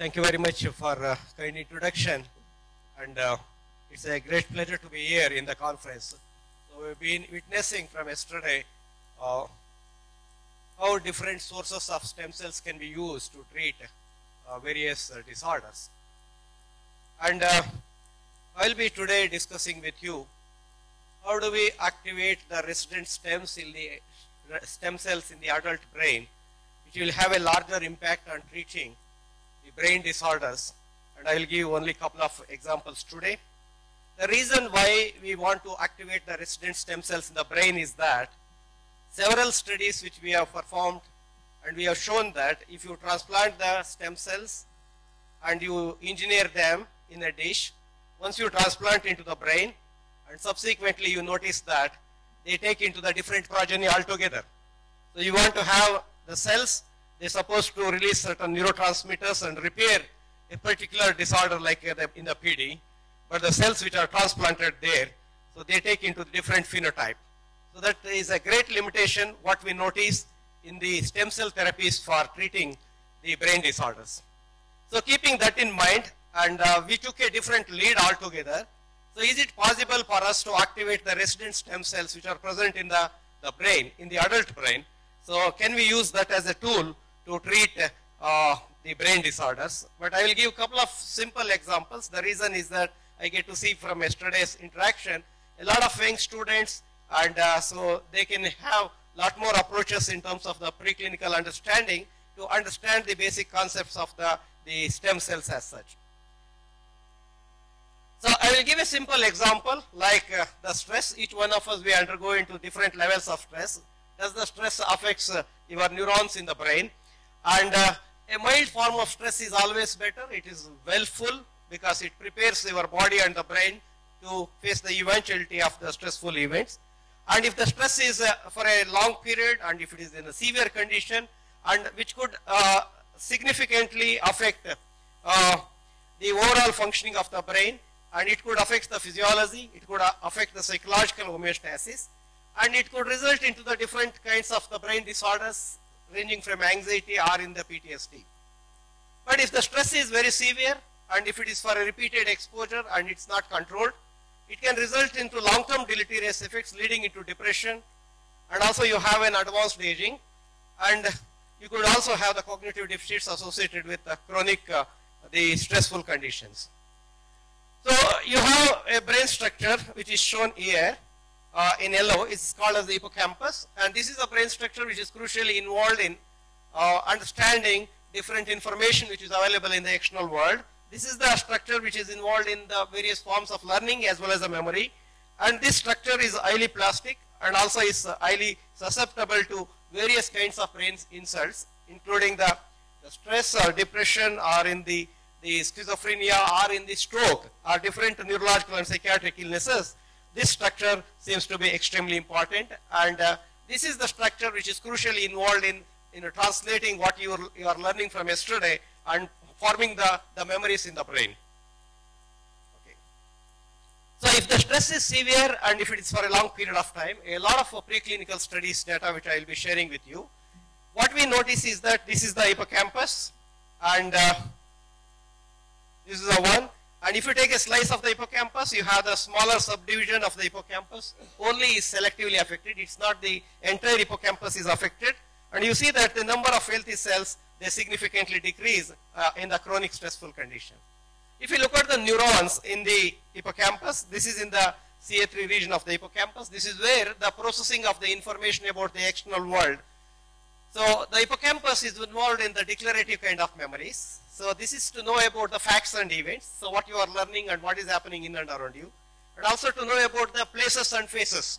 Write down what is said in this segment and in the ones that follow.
Thank you very much for uh, kind introduction. And uh, it's a great pleasure to be here in the conference. So we've been witnessing from yesterday uh, how different sources of stem cells can be used to treat uh, various uh, disorders. And I'll be today discussing with you how do we activate the resident stems in the stem cells in the adult brain, which will have a larger impact on treating the brain disorders. And I will give only a couple of examples today. The reason why we want to activate the resident stem cells in the brain is that several studies which we have performed and we have shown that if you transplant the stem cells and you engineer them in a dish, once you transplant into the brain and subsequently you notice that they take into the different progeny altogether. So you want to have the cells, they're supposed to release certain neurotransmitters and repair a particular disorder like in the PD, but the cells which are transplanted there, so they take into different phenotype. So that is a great limitation what we notice in the stem cell therapies for treating the brain disorders. So keeping that in mind, and uh, we took a different lead altogether. So is it possible for us to activate the resident stem cells which are present in the, the brain, in the adult brain? So can we use that as a tool to treat uh, the brain disorders? But I will give a couple of simple examples. The reason is that I get to see from yesterday's interaction, a lot of young students and uh, so they can have a lot more approaches in terms of the preclinical understanding to understand the basic concepts of the, the stem cells as such. So I will give a simple example like uh, the stress. Each one of us we undergo into different levels of stress. Does the stress affects uh, your neurons in the brain? And uh, a mild form of stress is always better. It is well full because it prepares your body and the brain to face the eventuality of the stressful events. And if the stress is uh, for a long period and if it is in a severe condition and which could uh, significantly affect uh, the overall functioning of the brain and it could affect the physiology, it could affect the psychological homeostasis and it could result into the different kinds of the brain disorders ranging from anxiety or in the PTSD. But if the stress is very severe and if it is for a repeated exposure and it's not controlled, it can result into long-term deleterious effects leading into depression and also you have an advanced aging and you could also have the cognitive deficits associated with the chronic, uh, the stressful conditions. So you have a brain structure which is shown here uh, in yellow. It's called as the hippocampus and this is a brain structure which is crucially involved in uh, understanding different information which is available in the external world. This is the structure which is involved in the various forms of learning as well as the memory and this structure is highly plastic and also is highly susceptible to various kinds of brain insults including the, the stress or depression or in the the schizophrenia or in the stroke or different neurological and psychiatric illnesses, this structure seems to be extremely important and uh, this is the structure which is crucially involved in, in translating what you are, you are learning from yesterday and forming the, the memories in the brain. Okay. So if the stress is severe and if it is for a long period of time, a lot of uh, preclinical studies data which I will be sharing with you, what we notice is that this is the hippocampus and uh, this is a one. And if you take a slice of the hippocampus, you have the smaller subdivision of the hippocampus only is selectively affected. It's not the entire hippocampus is affected. And you see that the number of healthy cells, they significantly decrease uh, in the chronic stressful condition. If you look at the neurons in the hippocampus, this is in the CA3 region of the hippocampus. This is where the processing of the information about the external world. So the hippocampus is involved in the declarative kind of memories. So this is to know about the facts and events. So what you are learning and what is happening in and around you. but also to know about the places and faces.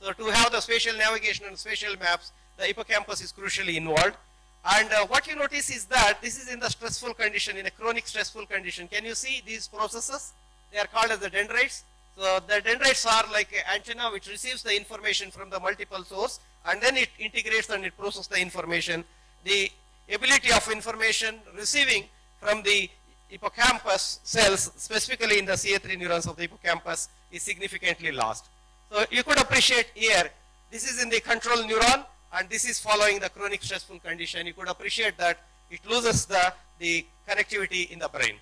So to have the spatial navigation and spatial maps, the hippocampus is crucially involved. And uh, what you notice is that this is in the stressful condition, in a chronic stressful condition. Can you see these processes? They are called as the dendrites. So the dendrites are like an antenna which receives the information from the multiple source and then it integrates and it processes the information. The ability of information receiving from the hippocampus cells, specifically in the CA3 neurons of the hippocampus, is significantly lost. So you could appreciate here, this is in the control neuron, and this is following the chronic stressful condition. You could appreciate that it loses the, the connectivity in the brain.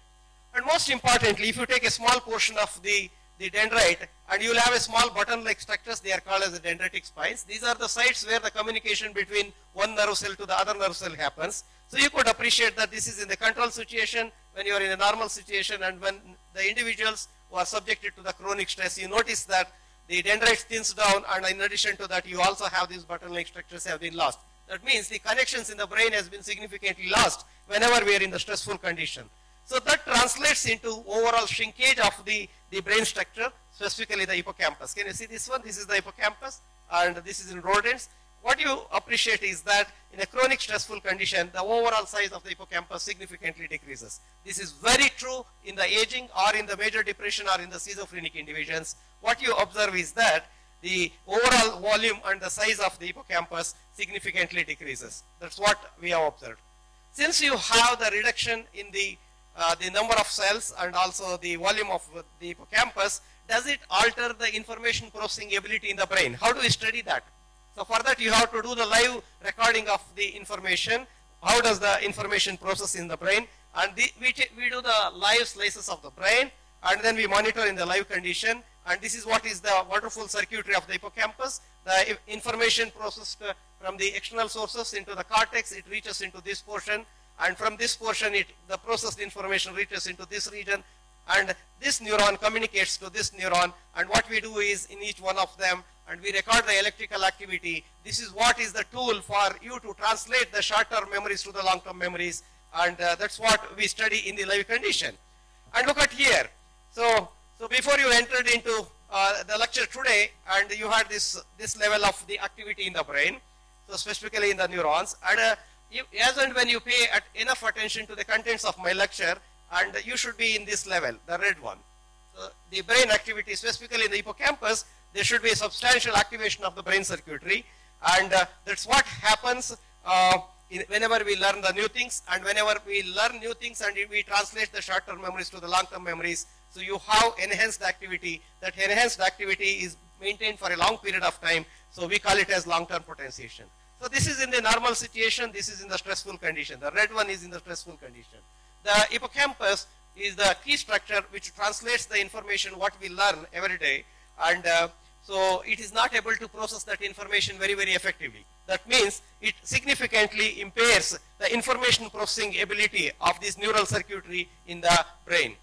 And most importantly, if you take a small portion of the, the dendrite and you will have a small button-like structures, they are called as the dendritic spines. These are the sites where the communication between one nerve cell to the other nerve cell happens. So you could appreciate that this is in the control situation, when you are in a normal situation and when the individuals who are subjected to the chronic stress, you notice that the dendrite thins down and in addition to that you also have these button-like structures have been lost. That means the connections in the brain has been significantly lost whenever we are in the stressful condition. So that translates into overall shrinkage of the, the brain structure, specifically the hippocampus. Can you see this one? This is the hippocampus and this is in rodents. What you appreciate is that in a chronic stressful condition, the overall size of the hippocampus significantly decreases. This is very true in the aging or in the major depression or in the schizophrenic individuals. What you observe is that the overall volume and the size of the hippocampus significantly decreases. That's what we have observed. Since you have the reduction in the uh, the number of cells and also the volume of the hippocampus, does it alter the information processing ability in the brain? How do we study that? So for that you have to do the live recording of the information. How does the information process in the brain? And the, we, we do the live slices of the brain and then we monitor in the live condition and this is what is the wonderful circuitry of the hippocampus. The information processed uh, from the external sources into the cortex, it reaches into this portion and from this portion it, the processed information reaches into this region and this neuron communicates to this neuron and what we do is in each one of them and we record the electrical activity. This is what is the tool for you to translate the short-term memories to the long-term memories and uh, that's what we study in the live condition. And look at here. So, so before you entered into uh, the lecture today and you had this, this level of the activity in the brain, so specifically in the neurons and uh, as and when you pay enough attention to the contents of my lecture, and you should be in this level, the red one. So the brain activity, specifically in the hippocampus, there should be a substantial activation of the brain circuitry, and uh, that's what happens uh, in, whenever we learn the new things, and whenever we learn new things and we translate the short-term memories to the long-term memories, so you have enhanced activity. That enhanced activity is maintained for a long period of time, so we call it as long-term potentiation. So this is in the normal situation, this is in the stressful condition. The red one is in the stressful condition. The hippocampus is the key structure which translates the information what we learn every day and uh, so it is not able to process that information very very effectively. That means it significantly impairs the information processing ability of this neural circuitry in the brain.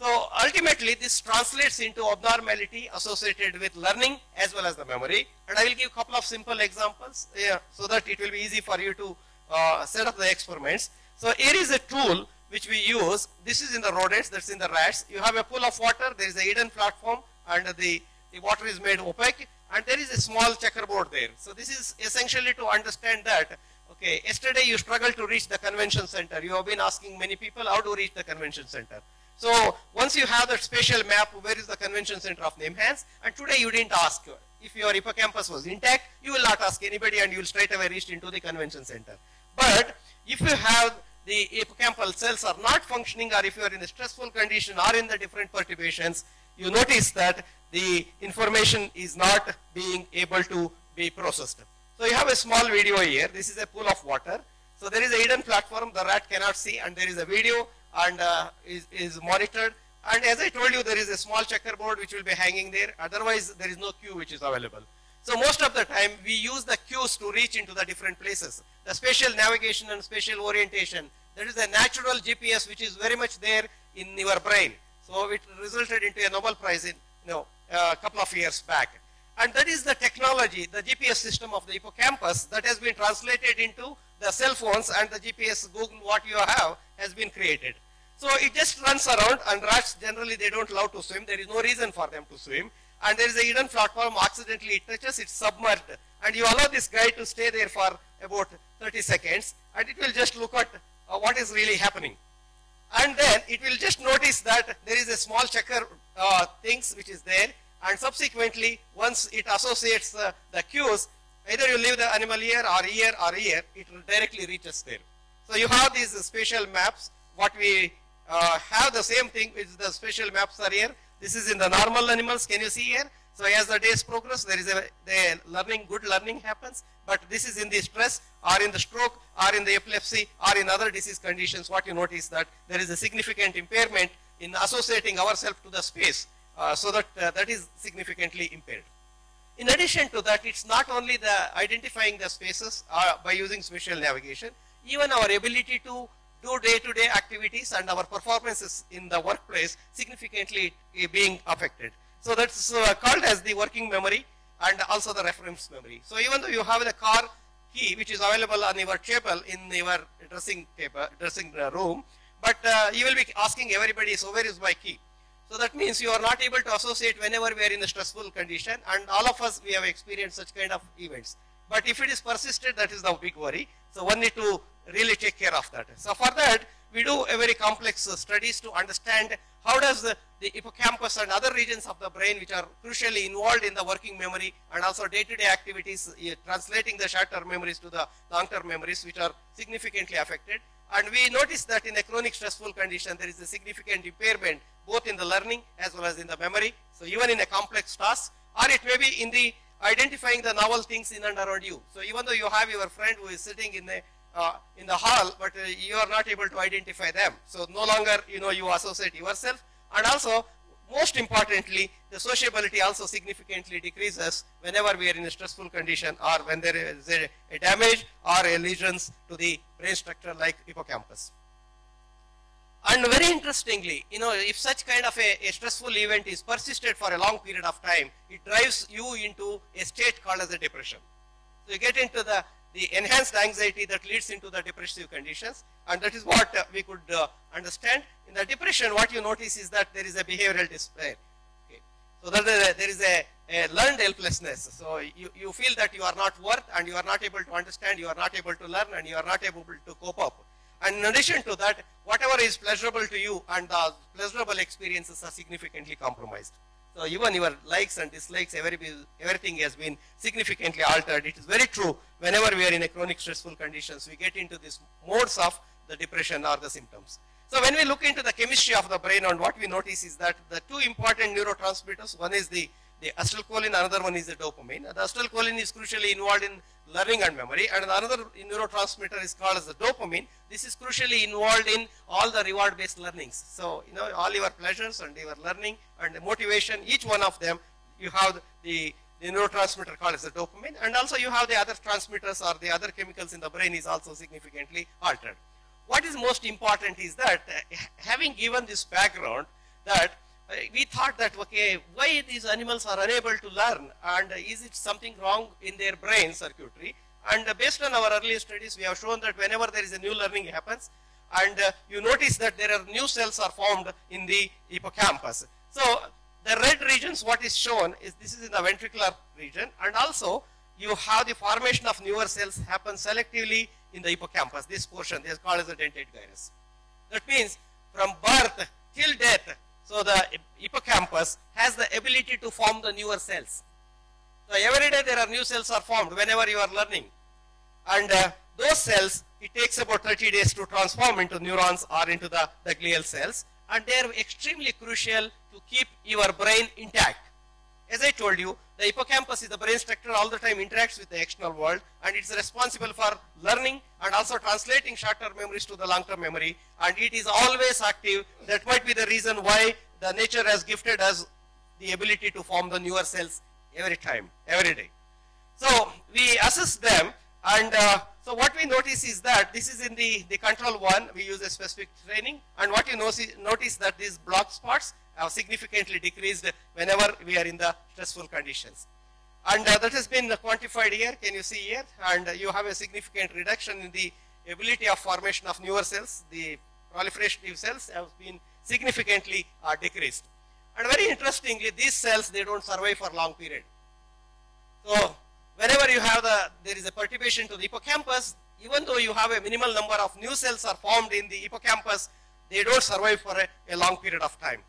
So ultimately this translates into abnormality associated with learning as well as the memory and I will give a couple of simple examples yeah, so that it will be easy for you to uh, set up the experiments. So here is a tool which we use, this is in the rodents, that's in the rats. You have a pool of water, there is a hidden platform and the, the water is made opaque and there is a small checkerboard there. So this is essentially to understand that okay, yesterday you struggled to reach the convention center. You have been asking many people how to reach the convention center. So once you have that spatial map, where is the convention center of NIMHANS? And today you didn't ask. If your hippocampus was intact, you will not ask anybody and you will straight away reach into the convention center. But if you have the hippocampal cells are not functioning or if you are in a stressful condition or in the different perturbations, you notice that the information is not being able to be processed. So you have a small video here. This is a pool of water. So there is a hidden platform the rat cannot see and there is a video and uh, is, is monitored. And as I told you, there is a small checkerboard which will be hanging there. Otherwise, there is no cue which is available. So most of the time, we use the cues to reach into the different places. The spatial navigation and spatial orientation, that is a natural GPS which is very much there in your brain. So it resulted into a Nobel Prize in you know, a couple of years back. And that is the technology, the GPS system of the hippocampus that has been translated into the cell phones and the GPS Google what you have has been created. So it just runs around and rats generally they don't love to swim. There is no reason for them to swim. And there is a hidden platform accidentally it touches, it's submerged. And you allow this guy to stay there for about 30 seconds and it will just look at uh, what is really happening. And then it will just notice that there is a small checker uh, things which is there and subsequently once it associates uh, the cues Either you leave the animal here or here or here, it will directly reaches there. So you have these spatial maps. What we uh, have the same thing with the spatial maps are here. This is in the normal animals. Can you see here? So as the days progress, there is a the learning, good learning happens, but this is in the stress or in the stroke or in the epilepsy or in other disease conditions, what you notice that there is a significant impairment in associating ourselves to the space, uh, so that uh, that is significantly impaired. In addition to that, it's not only the identifying the spaces uh, by using spatial navigation, even our ability to do day-to-day -day activities and our performances in the workplace significantly uh, being affected. So that's uh, called as the working memory and also the reference memory. So even though you have the car key which is available on your table in your dressing table, dressing uh, room, but uh, you will be asking everybody, so where is my key? So that means you are not able to associate whenever we are in a stressful condition and all of us we have experienced such kind of events. But if it is persisted, that is the big worry. So one need to really take care of that. So for that, we do a very complex uh, studies to understand how does the, the, hippocampus and other regions of the brain which are crucially involved in the working memory and also day-to-day -day activities uh, translating the short-term memories to the long-term memories which are significantly affected. And we notice that in a chronic stressful condition there is a significant impairment both in the learning as well as in the memory. So even in a complex task or it may be in the identifying the novel things in and around you. So even though you have your friend who is sitting in the uh, in the hall, but uh, you are not able to identify them. So no longer, you know, you associate yourself. And also, most importantly, the sociability also significantly decreases whenever we are in a stressful condition or when there is a, a damage or a lesions to the brain structure like hippocampus. And very interestingly, you know, if such kind of a, a, stressful event is persisted for a long period of time, it drives you into a state called as a depression. So you get into the the enhanced anxiety that leads into the depressive conditions and that is what uh, we could uh, understand. In the depression what you notice is that there is a behavioral despair. Okay. So that there is a, a, learned helplessness. So you, you feel that you are not worth and you are not able to understand, you are not able to learn and you are not able to cope up. And in addition to that, whatever is pleasurable to you and the pleasurable experiences are significantly compromised. So even your likes and dislikes, everything has been significantly altered. It is very true. Whenever we are in a chronic stressful conditions, we get into these modes of the depression or the symptoms. So when we look into the chemistry of the brain and what we notice is that the two important neurotransmitters, one is the the acetylcholine, another one is the dopamine. The acetylcholine is crucially involved in learning and memory and another neurotransmitter is called as the dopamine. This is crucially involved in all the reward based learnings. So, you know, all your pleasures and your learning and the motivation, each one of them, you have the, the neurotransmitter called as the dopamine and also you have the other transmitters or the other chemicals in the brain is also significantly altered. What is most important is that uh, having given this background that we thought that, okay, why these animals are unable to learn and is it something wrong in their brain circuitry? And uh, based on our earlier studies, we have shown that whenever there is a new learning happens, and uh, you notice that there are new cells are formed in the hippocampus. So the red regions, what is shown is this is in the ventricular region, and also you have the formation of newer cells happen selectively in the hippocampus. This portion is called as the dentate gyrus. That means from birth till death, so the hippocampus has the ability to form the newer cells. So every day there are new cells are formed whenever you are learning. And uh, those cells, it takes about 30 days to transform into neurons or into the, the glial cells. And they are extremely crucial to keep your brain intact. As I told you, the hippocampus is the brain structure all the time interacts with the external world and it's responsible for learning and also translating short-term memories to the long-term memory and it is always active. That might be the reason why the nature has gifted us the ability to form the newer cells every time, every day. So we assess them and uh, so what we notice is that this is in the, the control one, we use a specific training and what you notice that these block spots have significantly decreased whenever we are in the stressful conditions. And uh, that has been quantified here, can you see here? And uh, you have a significant reduction in the ability of formation of newer cells. The proliferative cells have been significantly uh, decreased. And very interestingly, these cells, they don't survive for a long period. So, whenever you have the, there is a perturbation to the hippocampus, even though you have a minimal number of new cells are formed in the hippocampus, they don't survive for a, a long period of time.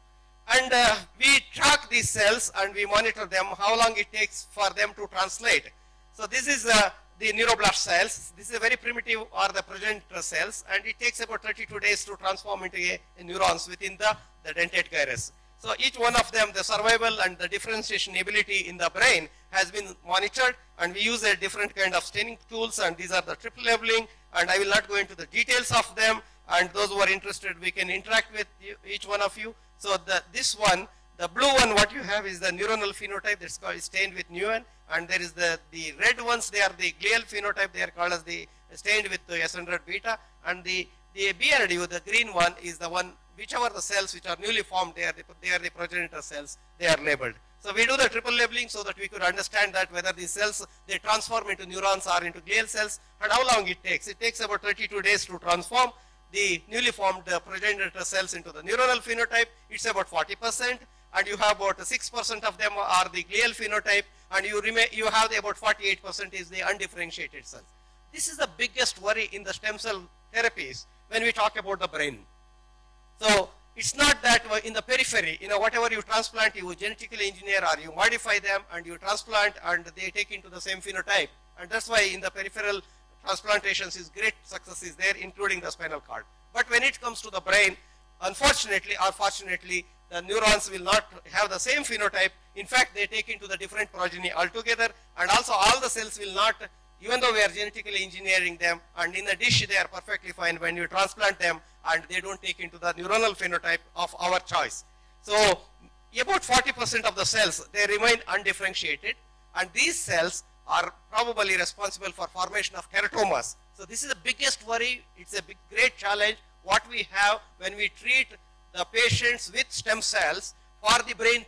And uh, we track these cells and we monitor them, how long it takes for them to translate. So this is uh, the neuroblast cells. This is a very primitive or the progenitor cells and it takes about 32 days to transform into a, a neurons within the, the dentate gyrus. So each one of them, the survival and the differentiation ability in the brain has been monitored and we use a different kind of staining tools and these are the triple labeling and I will not go into the details of them and those who are interested we can interact with you, each one of you. So the, this one, the blue one what you have is the neuronal phenotype that's called stained with NeuN and there is the, the red ones they are the glial phenotype they are called as the stained with the S100 beta and the, the BRDU the green one is the one whichever the cells which are newly formed they are the, they are the progenitor cells they are labeled. So we do the triple labeling so that we could understand that whether these cells they transform into neurons or into glial cells and how long it takes. It takes about 32 days to transform the newly formed uh, progenitor cells into the neuronal phenotype. It's about 40 percent and you have about 6 percent of them are the glial phenotype and you, remain, you have about 48 percent is the undifferentiated cells. This is the biggest worry in the stem cell therapies when we talk about the brain. So it's not that in the periphery, you know, whatever you transplant, you genetically engineer or you modify them and you transplant and they take into the same phenotype. And that's why in the peripheral transplantations is great success is there, including the spinal cord. But when it comes to the brain, unfortunately or fortunately, the neurons will not have the same phenotype. In fact, they take into the different progeny altogether and also all the cells will not even though we are genetically engineering them and in the dish they are perfectly fine when you transplant them and they don't take into the neuronal phenotype of our choice. So about 40% of the cells they remain undifferentiated and these cells are probably responsible for formation of teratomas. So this is the biggest worry, it's a big, great challenge what we have when we treat the patients with stem cells for the brain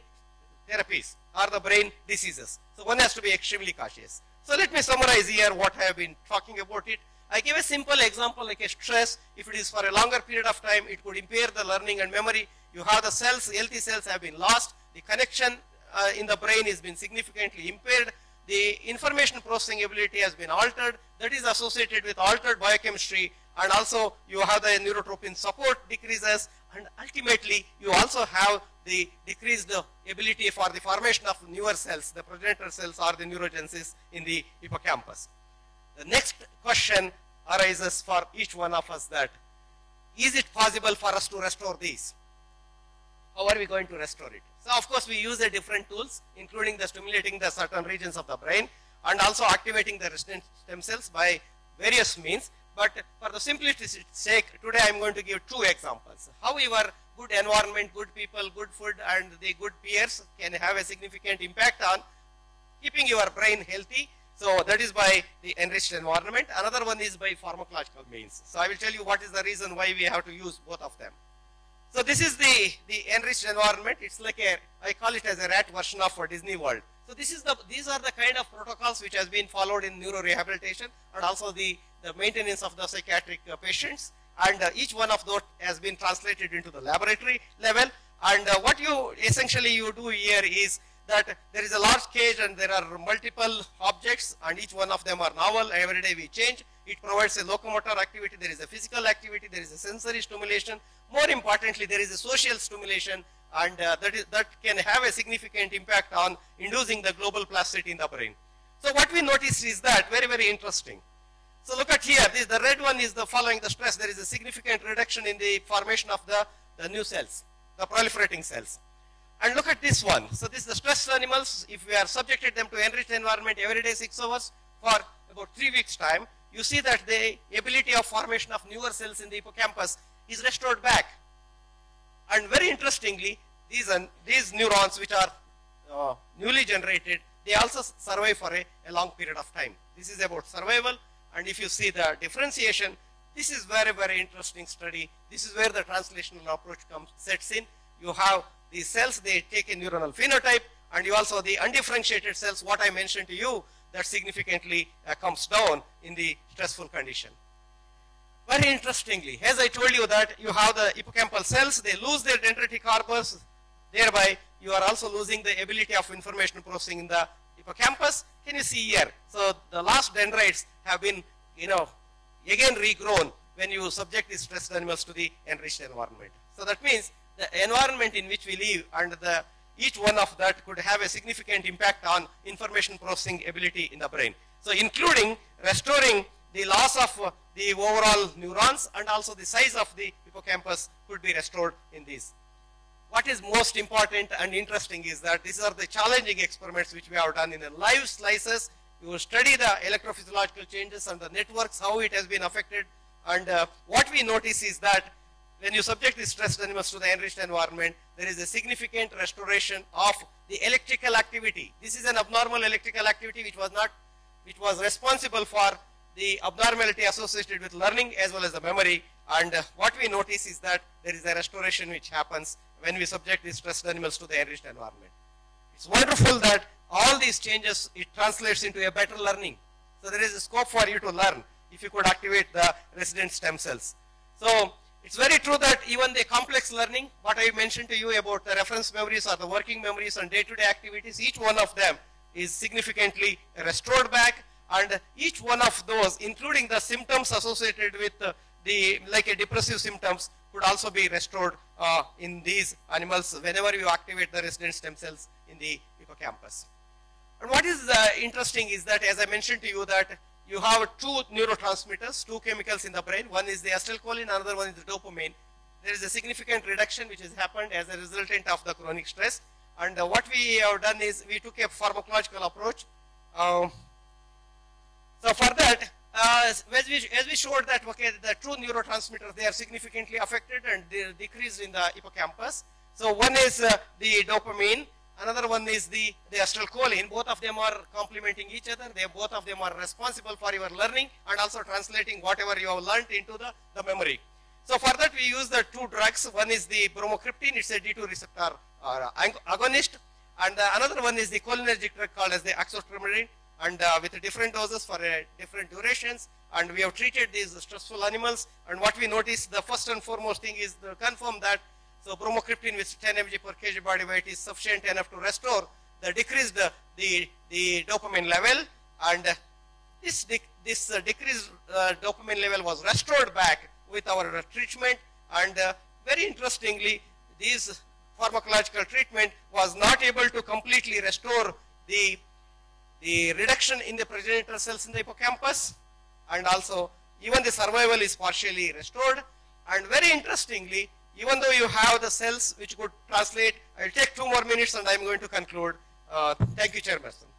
therapies or the brain diseases. So one has to be extremely cautious. So let me summarize here what I have been talking about it. I give a simple example like a stress. If it is for a longer period of time, it could impair the learning and memory. You have the cells, healthy cells have been lost. The connection uh, in the brain has been significantly impaired. The information processing ability has been altered. That is associated with altered biochemistry. And also you have the neurotrophin support decreases. And ultimately you also have the decreased ability for the formation of newer cells, the progenitor cells or the neurogenesis in the hippocampus. The next question arises for each one of us that, is it possible for us to restore these? How are we going to restore it? So of course we use the different tools, including the stimulating the certain regions of the brain and also activating the resident stem cells by various means. But for the simplicity's sake, today I am going to give two examples. However, good environment, good people, good food and the good peers can have a significant impact on keeping your brain healthy. So that is by the enriched environment. Another one is by pharmacological means. So I will tell you what is the reason why we have to use both of them. So this is the, the enriched environment. It's like a, I call it as a rat version of Disney World. So this is the, these are the kind of protocols which has been followed in neurorehabilitation and also the, the maintenance of the psychiatric uh, patients and uh, each one of those has been translated into the laboratory level and uh, what you essentially you do here is that there is a large cage and there are multiple objects and each one of them are novel. Every day we change. It provides a locomotor activity. There is a physical activity. There is a sensory stimulation. More importantly there is a social stimulation and uh, that is that can have a significant impact on inducing the global plasticity in the brain. So what we noticed is that very very interesting. So look at here, this, the red one is the following the stress. There is a significant reduction in the formation of the, the new cells, the proliferating cells. And look at this one. So this is the stressed animals. If we are subjected them to enriched environment every day six hours for about three weeks time, you see that the ability of formation of newer cells in the hippocampus is restored back. And very interestingly, these, uh, these neurons which are uh, newly generated, they also survive for a, a long period of time. This is about survival and if you see the differentiation, this is very, very interesting study. This is where the translational approach comes, sets in. You have these cells, they take a neuronal phenotype, and you also the undifferentiated cells, what I mentioned to you, that significantly uh, comes down in the stressful condition. Very interestingly, as I told you that you have the hippocampal cells, they lose their dendritic corpus, thereby you are also losing the ability of information processing in the hippocampus. Can you see here? So the last dendrites have been, you know, again regrown when you subject these stressed animals to the enriched environment. So that means the environment in which we live and the each one of that could have a significant impact on information processing ability in the brain. So including restoring the loss of uh, the overall neurons and also the size of the hippocampus could be restored in these. what is most important and interesting is that these are the challenging experiments which we have done in the live slices. We will study the electrophysiological changes and the networks, how it has been affected. And uh, what we notice is that when you subject the stressed animals to the enriched environment, there is a significant restoration of the electrical activity. This is an abnormal electrical activity which was not, which was responsible for the abnormality associated with learning as well as the memory. And uh, what we notice is that there is a restoration which happens when we subject these stressed animals to the enriched environment. It's wonderful that all these changes, it translates into a better learning. So there is a scope for you to learn if you could activate the resident stem cells. So it's very true that even the complex learning, what I mentioned to you about the reference memories or the working memories and day-to-day -day activities, each one of them is significantly restored back and each one of those, including the symptoms associated with the, like a depressive symptoms, could also be restored uh, in these animals whenever you activate the resident stem cells in the hippocampus. And what is uh, interesting is that as I mentioned to you that you have two neurotransmitters, two chemicals in the brain. One is the acetylcholine, another one is the dopamine. There is a significant reduction which has happened as a resultant of the chronic stress. And uh, what we have done is we took a pharmacological approach. Um, so for that, uh, as, we, as we showed that okay, the true neurotransmitters, they are significantly affected and they are decreased in the hippocampus. So one is uh, the dopamine, another one is the, the acetylcholine. Both of them are complementing each other. They both of them are responsible for your learning and also translating whatever you have learned into the, the memory. So for that we use the two drugs. One is the bromocriptine, it's a D2 receptor uh, agonist. And uh, another one is the cholinergic drug called as the oxytryptamine and uh, with different doses for uh, different durations and we have treated these stressful animals and what we notice the first and foremost thing is to confirm that so bromocriptine with 10 mg per kg body weight is sufficient enough to restore the decreased uh, the, the dopamine level. And uh, this, this uh, decreased uh, dopamine level was restored back with our treatment. And very interestingly this pharmacological treatment was not able to completely restore the the reduction in the progenitor cells in the hippocampus. And also even the survival is partially restored. And very interestingly even though you have the cells which could translate I'll take two more minutes and I'm going to conclude uh, thank you chairperson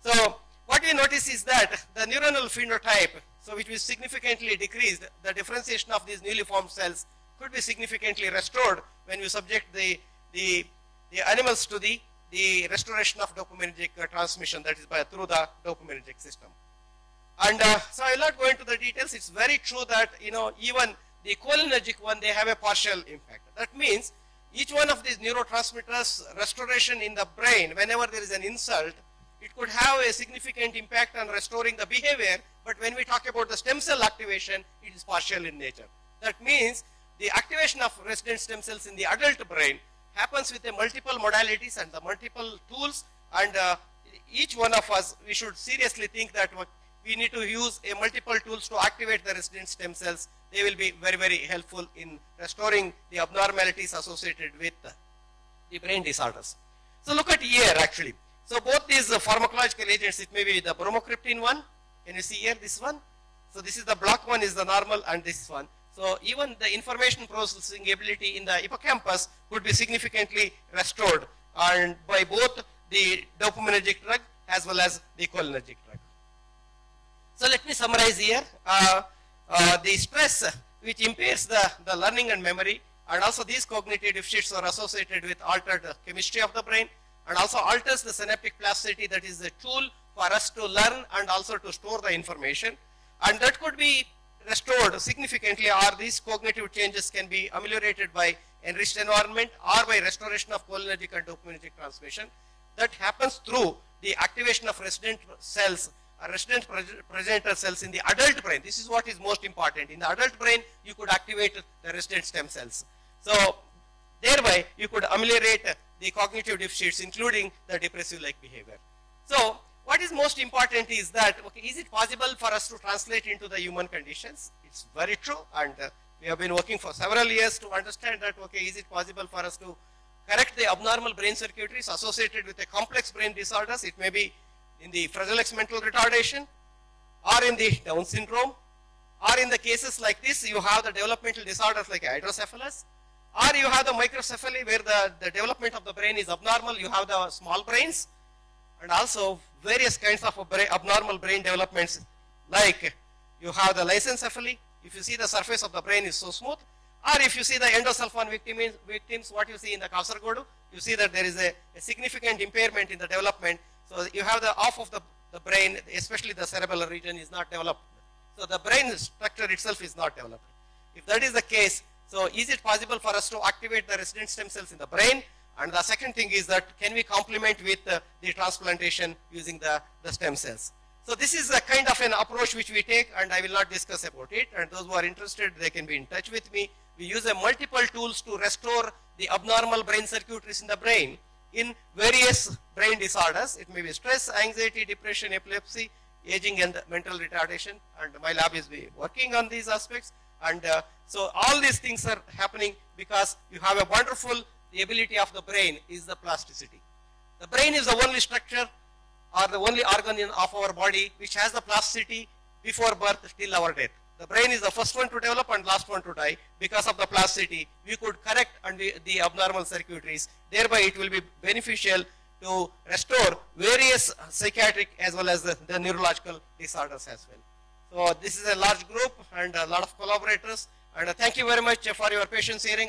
so what we notice is that the neuronal phenotype so which was significantly decreased the differentiation of these newly formed cells could be significantly restored when you subject the the the animals to the the restoration of dopaminergic uh, transmission that is by through the dopaminergic system. And uh, so I will not go into the details. It's very true that you know even the cholinergic one they have a partial impact. That means each one of these neurotransmitters restoration in the brain whenever there is an insult it could have a significant impact on restoring the behavior but when we talk about the stem cell activation it is partial in nature. That means the activation of resident stem cells in the adult brain happens with the multiple modalities and the multiple tools and uh, each one of us, we should seriously think that we need to use a multiple tools to activate the resident stem cells. They will be very, very helpful in restoring the abnormalities associated with the brain disorders. So look at here actually. So both these uh, pharmacological agents, it may be the bromocriptine one. Can you see here this one? So this is the block one is the normal and this one. So even the information processing ability in the hippocampus could be significantly restored and by both the dopaminergic drug as well as the cholinergic drug. So let me summarize here. Uh, uh, the stress which impairs the, the learning and memory and also these cognitive deficits are associated with altered chemistry of the brain and also alters the synaptic plasticity that is the tool for us to learn and also to store the information and that could be restored significantly or these cognitive changes can be ameliorated by enriched environment or by restoration of cholinergic and dopaminergic transmission. That happens through the activation of resident cells, resident progenitor cells in the adult brain. This is what is most important. In the adult brain, you could activate the resident stem cells. So thereby, you could ameliorate the cognitive deficits, including the depressive-like behavior. So what is most important is that, okay, is it possible for us to translate into the human conditions? It's very true and uh, we have been working for several years to understand that, okay, is it possible for us to correct the abnormal brain circuitries associated with a complex brain disorders? It may be in the Fragile X mental retardation or in the Down syndrome or in the cases like this, you have the developmental disorders like hydrocephalus Or you have the microcephaly where the, the development of the brain is abnormal. You have the small brains and also various kinds of abnormal brain developments like you have the lissencephaly. If you see the surface of the brain is so smooth or if you see the endosulfan victims, victims what you see in the Kasargodu, you see that there is a, a significant impairment in the development. So you have the off of the, the brain, especially the cerebellar region is not developed. So the brain structure itself is not developed. If that is the case, so is it possible for us to activate the resident stem cells in the brain? And the second thing is that can we complement with uh, the transplantation using the, the stem cells? So this is a kind of an approach which we take and I will not discuss about it and those who are interested they can be in touch with me. We use a multiple tools to restore the abnormal brain circuitries in the brain in various brain disorders. It may be stress, anxiety, depression, epilepsy, aging and mental retardation and my lab is working on these aspects and uh, so all these things are happening because you have a wonderful ability of the brain is the plasticity. The brain is the only structure or the only organ in, of our body which has the plasticity before birth till our death. The brain is the first one to develop and last one to die. Because of the plasticity, we could correct and the, abnormal circuitries. Thereby, it will be beneficial to restore various psychiatric as well as the, the neurological disorders as well. So this is a large group and a lot of collaborators. And uh, thank you very much for your patience hearing.